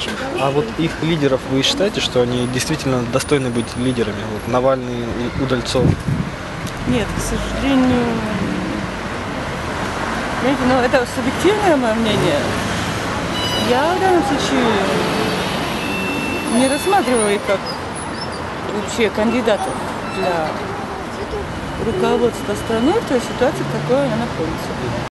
скажем. А вот их лидеров вы считаете, что они действительно достойны быть лидерами? Вот Навальный, и Удальцов. Нет, к сожалению, знаете, ну это субъективное мое мнение. Я в данном случае не рассматриваю их как вообще кандидатов для руководства страной в той ситуации, в какой она находится.